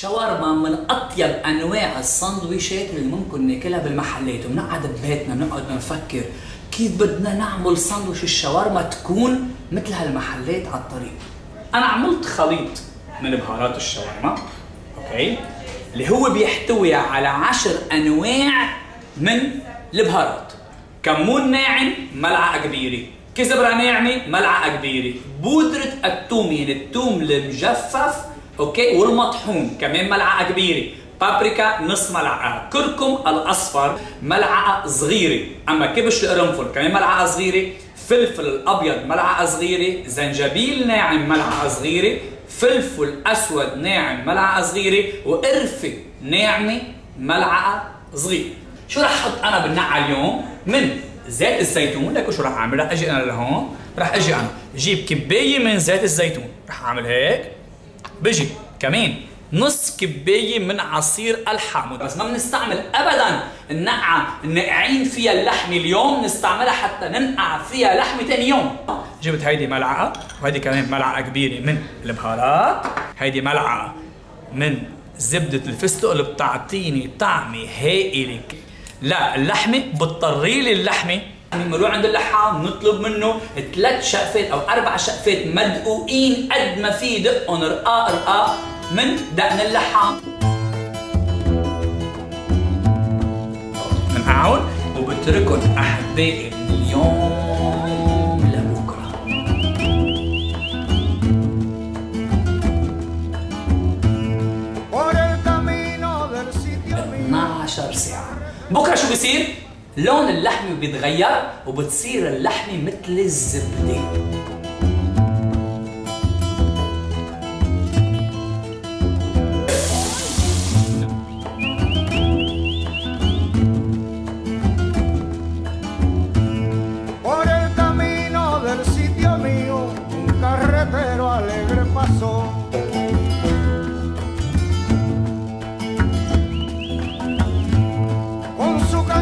شاورما من أطيب أنواع الساندويشات اللي ممكن ناكلها بالمحلات. وبنقعد ببيتنا بنقعد نفكر كيف بدنا نعمل ساندويش الشاورما تكون مثل هالمحلات على الطريق. أنا عملت خليط من بهارات الشاورما أوكي؟ اللي هو بيحتوي على عشر أنواع من البهارات. كمون ناعم ملعقة كبيرة. كزبرة ناعمة ملعقة كبيرة. بودرة الثوم يعني الثوم المجفف أوكي؟ والمطحون كمان ملعقة كبيرة. بابريكا نص ملعقة. كركم الأصفر ملعقة صغيرة. أما كبش القرنفل كمان ملعقة صغيرة. فلفل الأبيض ملعقة صغيرة. زنجبيل ناعم ملعقة صغيرة. فلفل أسود ناعم ملعقة صغيرة. وقرفة ناعمة ملعقة صغيرة. شو رح أحط أنا بالنقعة اليوم؟ من زيت الزيتون. لك شو رح أعمل؟ رح أجي أنا لهون. رح أجي أنا. جيب كباية من زيت الزيتون. رح أعمل هيك. بجي كمان نص كباية من عصير الحامض. بس ما بنستعمل ابدا النقعة النقعين فيها اللحمة اليوم نستعملها حتى ننقع فيها لحمة ثاني يوم. جبت هيدي ملعقة وهيدي كمان ملعقة كبيرة من البهارات. هيدي ملعقة من زبدة الفستق اللي بتعطيني طعمة هائلة لا اللحمة بتطري لي اللحمة. بنروح عند اللحام نطلب منه ثلاث شقفات أو أربع شقفات مدقوقين قد ما في دقهم رقاق رقاق من دقن اللحام بنقعهم وبتركهم احبائي من اليوم لبكرة por el camino del sitio mío. 12 ساعة بكرة شو بصير؟ لون اللحمة بيتغير وبتصير اللحمة مثل الزبدة.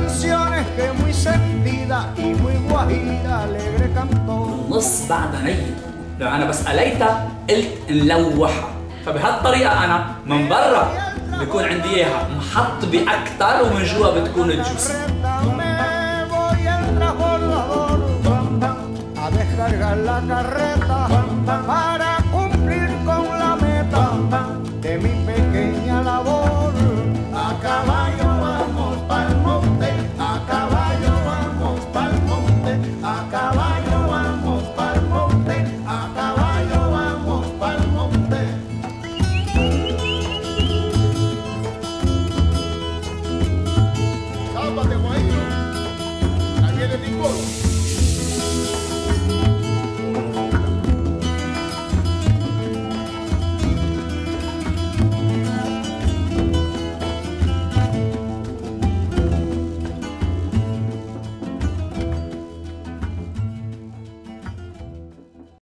Canciones que muy sentida y muy guajira alegre cantó. نص بعد نيت لو أنا بس قليتها قلت نلوحها فبهالطريقة أنا من برا بيكون عندي إياها. محطبه أكثر ومن جوا بتكون الجوسي la carreta. Para Whoa.